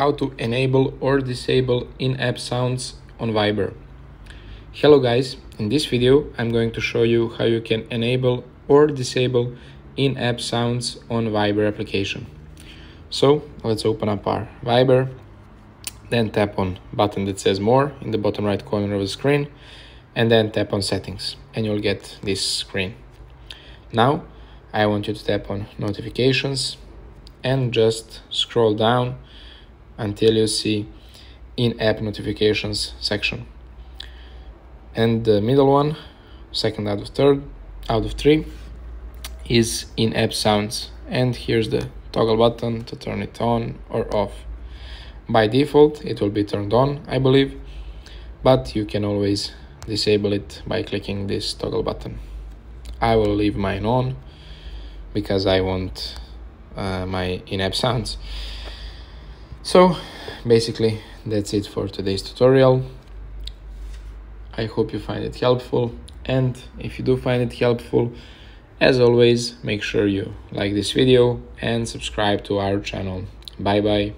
how to enable or disable in-app sounds on Viber. Hello guys, in this video I'm going to show you how you can enable or disable in-app sounds on Viber application. So let's open up our Viber, then tap on button that says more in the bottom right corner of the screen, and then tap on settings and you'll get this screen. Now I want you to tap on notifications and just scroll down until you see in-app notifications section. And the middle one, second out of third, out of three, is in-app sounds. And here's the toggle button to turn it on or off. By default, it will be turned on, I believe, but you can always disable it by clicking this toggle button. I will leave mine on because I want uh, my in-app sounds. So basically that's it for today's tutorial. I hope you find it helpful and if you do find it helpful, as always, make sure you like this video and subscribe to our channel. Bye bye.